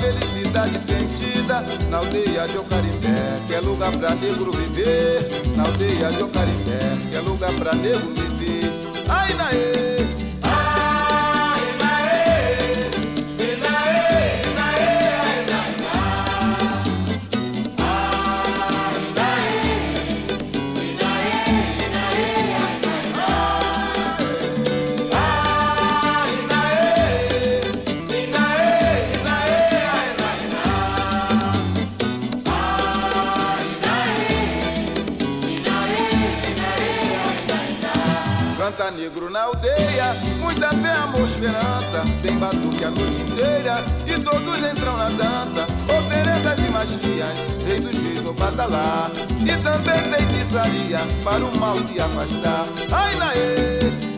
felicidade sentida na aldeia de Ocarimbé, que é lugar pra negro viver. Na aldeia de Ocarimbé, que é lugar pra negro viver. Ai, naê! Negro na aldeia, muita fé, amor, esperança. Tem batuque a noite inteira e todos entram na dança. Oferendas e magias, rei dos reis ou batalá. E também feitiçaria para o mal se afastar. Ai, naê!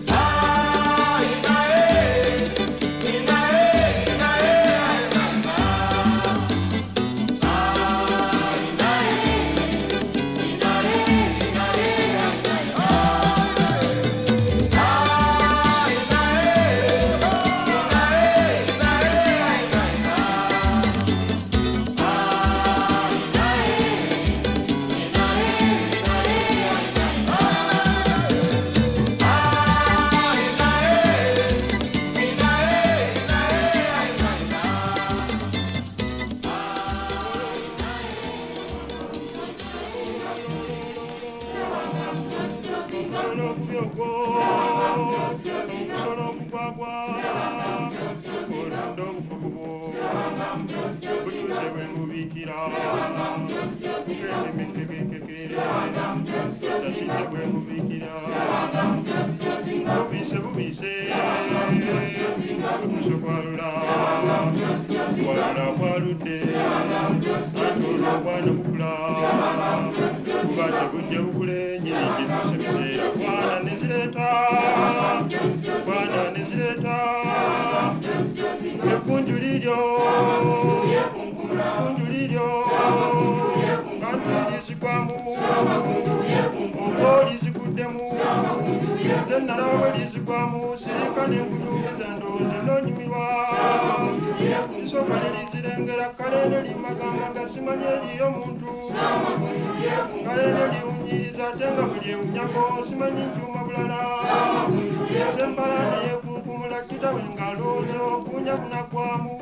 Bubate bujje bukule nyini gyetuse biseera bwana nezireeta bwana nezireeta ekkunju ne limagamaga simanyi eriyo omuntu kale ne liwunyiriza ate nga bwe lyewunyako simanyi nkyuma bulala. Sembala neyekukumula kitawe ngalooza okuwunya kunagwamu.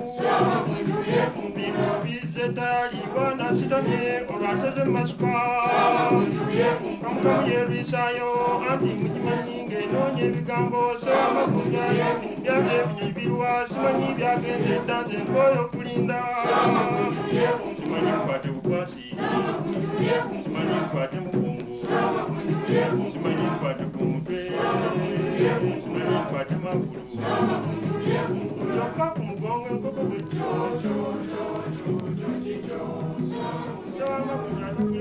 Bintu bize tayali bwana sitamye olwateze mumasuka kamukamu yerwisaayo anti mukimanyi ng'enoonya ebigambo sewa magunjayo byate ebinyonyi birwa simanyi byagenze edda nze nkooyo okulinda. Simanyi nkwate bukwasi simanyi nkwate mukungu simanyi nkwate ku mutwe sewa magunja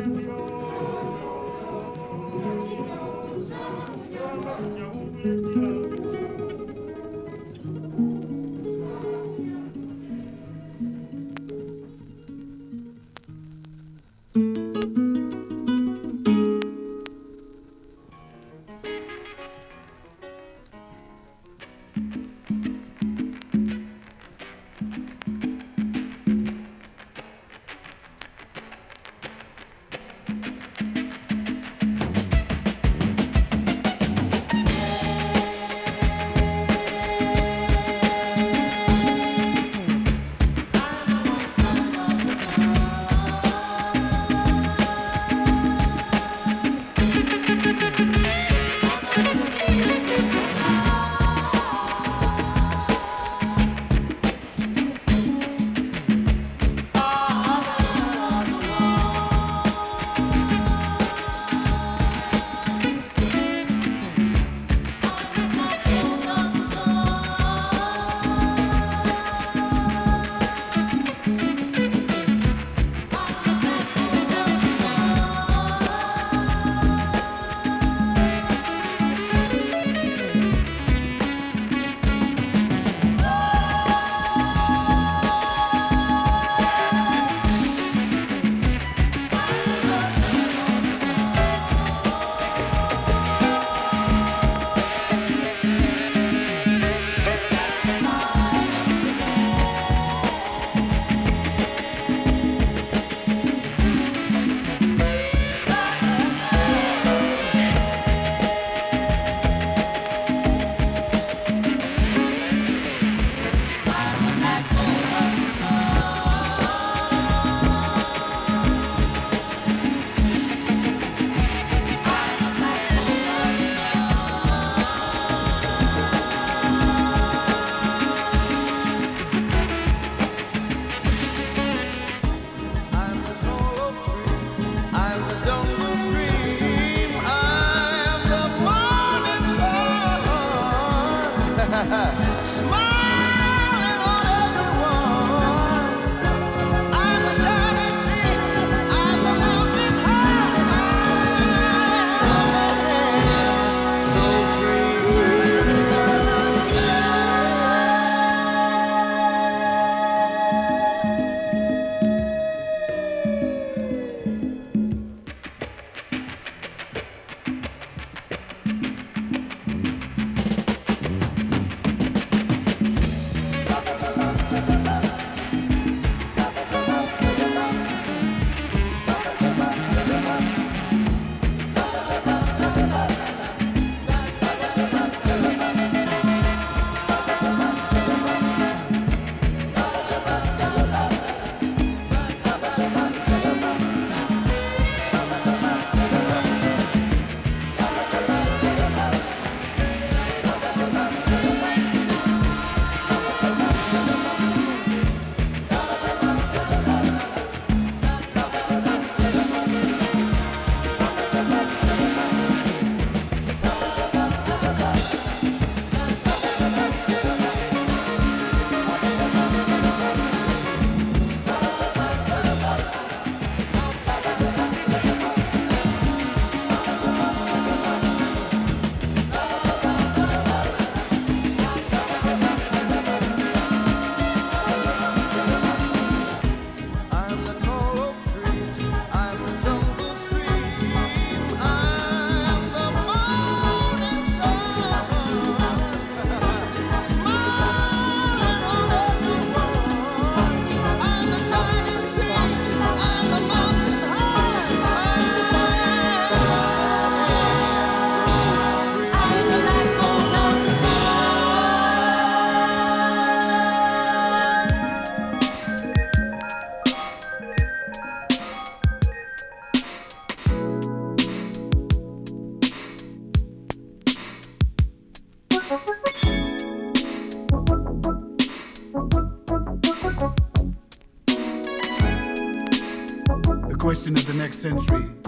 century.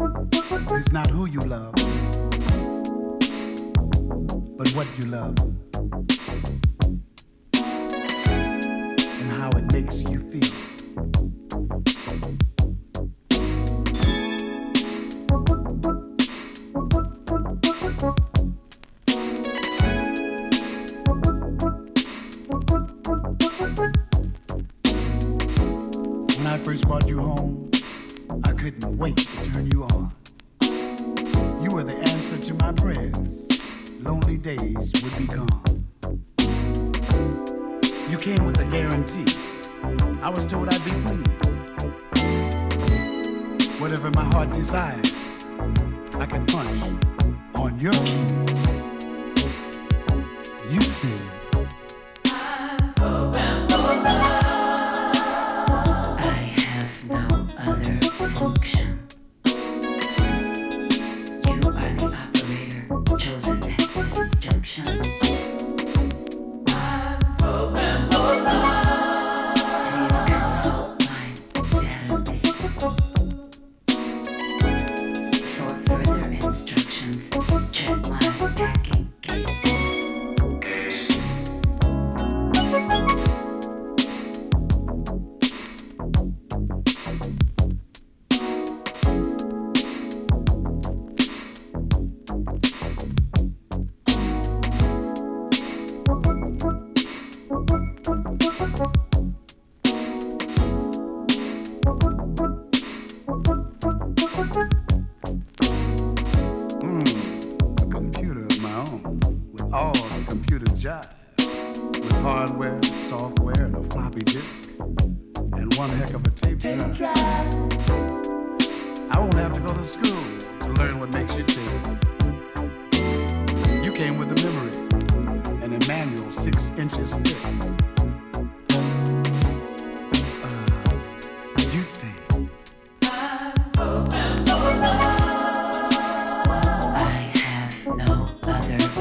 my prayers, lonely days would be gone. You came with a guarantee. I was told I'd be pleased. Whatever my heart desires, I can punch on your keys. You see.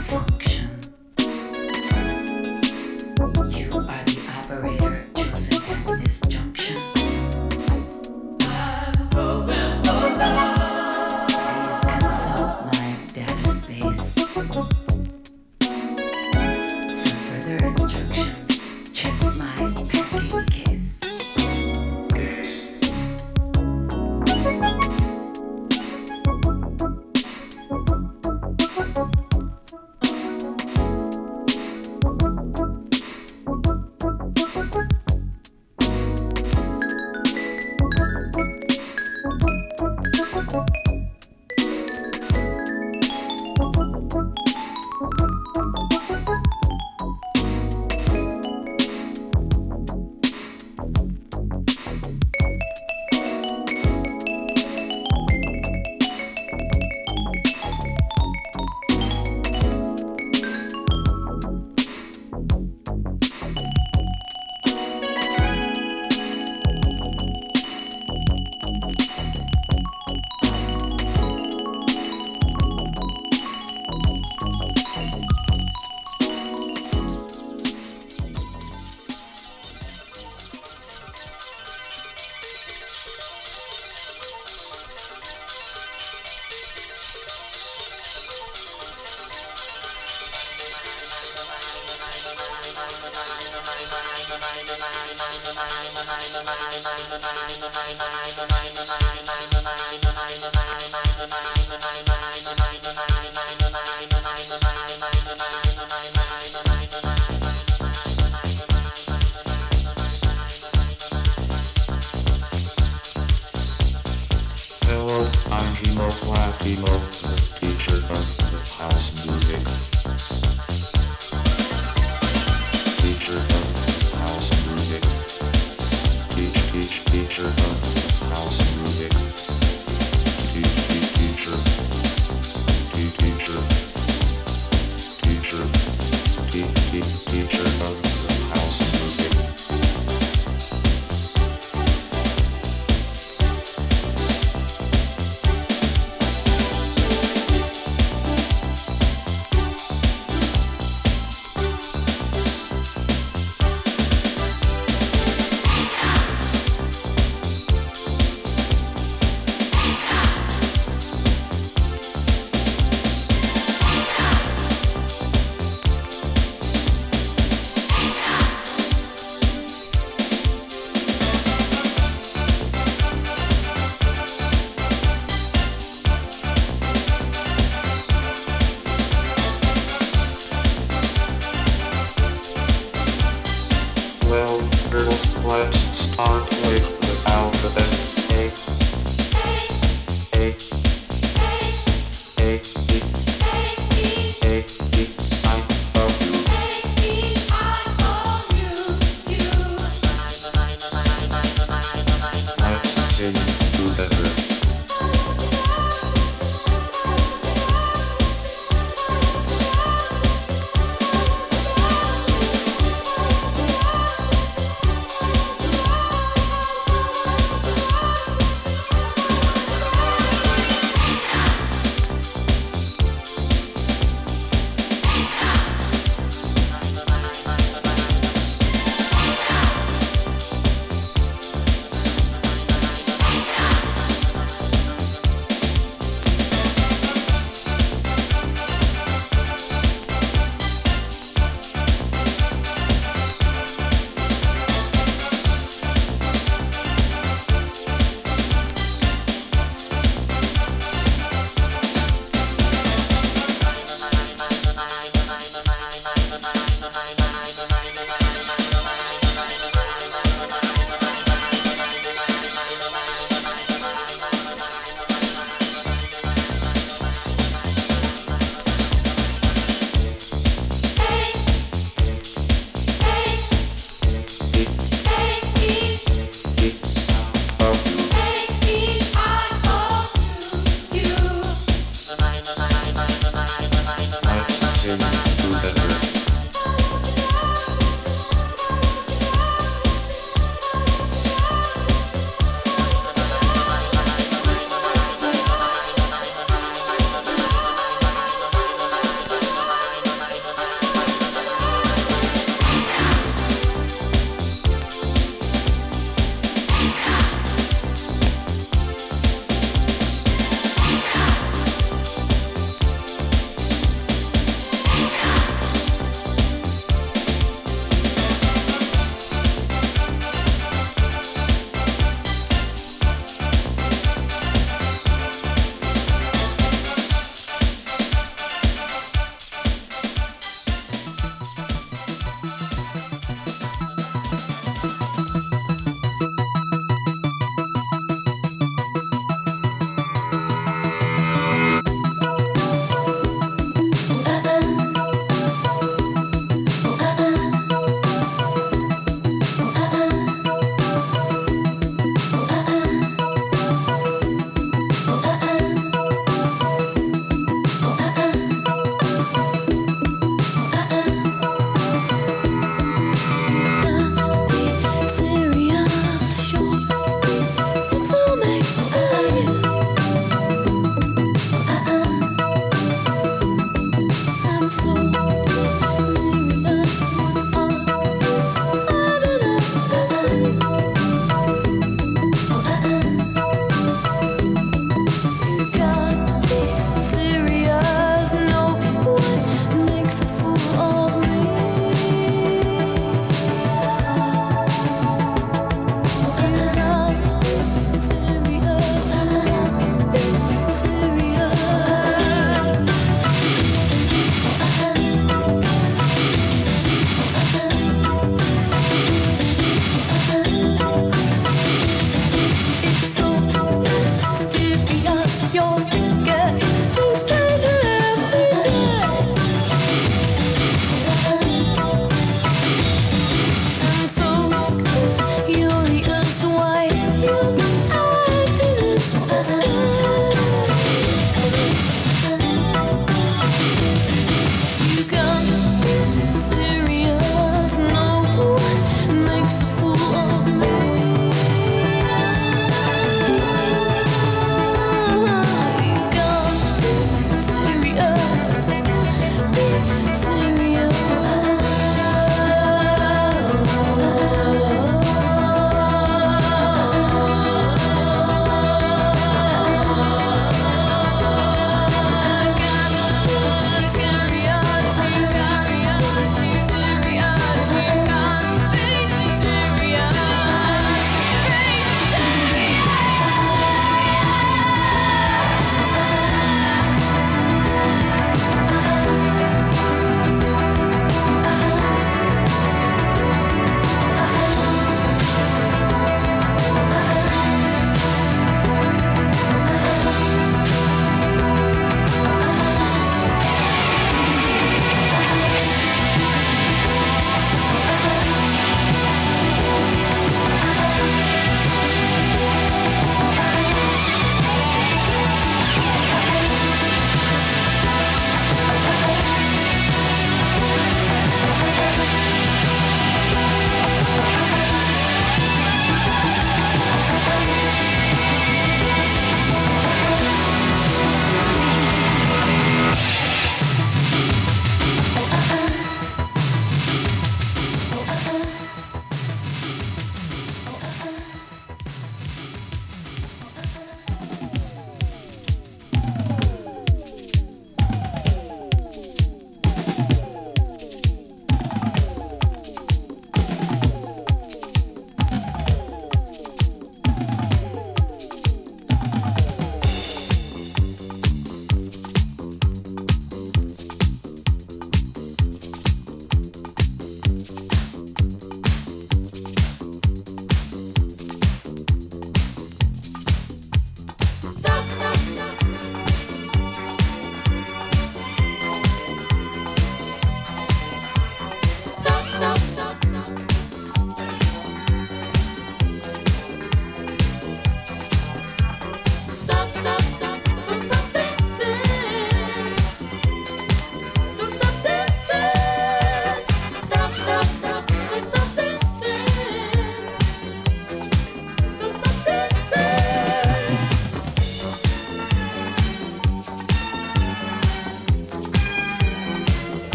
for. worldwide people with feature of house music.